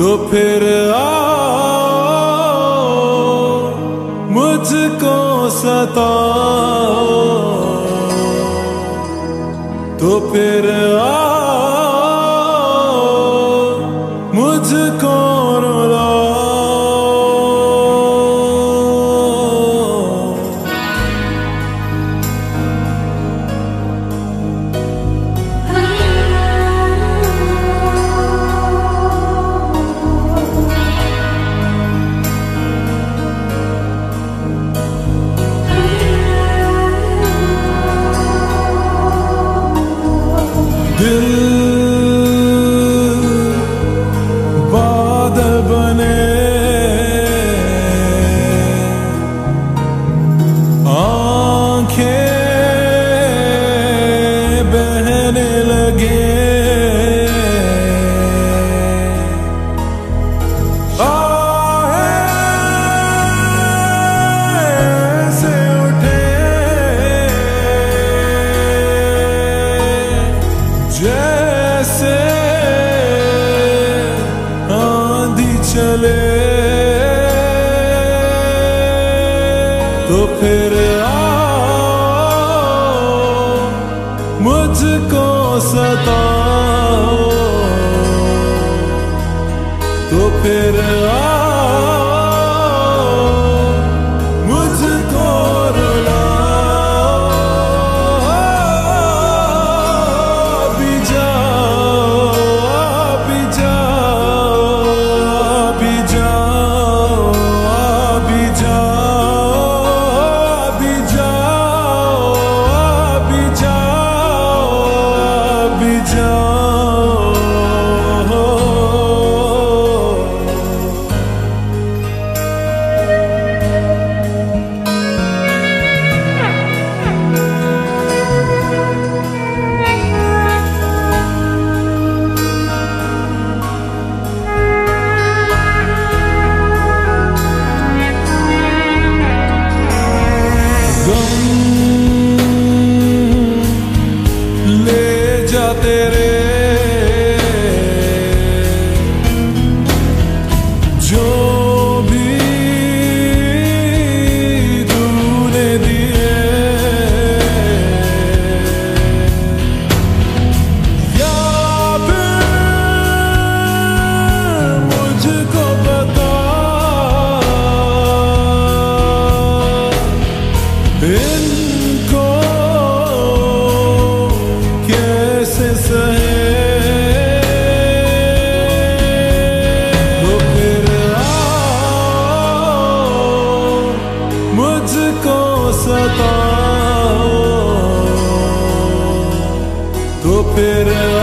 तो फिर आओ मुझको सताओ। तो फिर आओ मुझको रुलाओ। चले। तो फिर मुझको सताओ। तो फिर आ Tô perando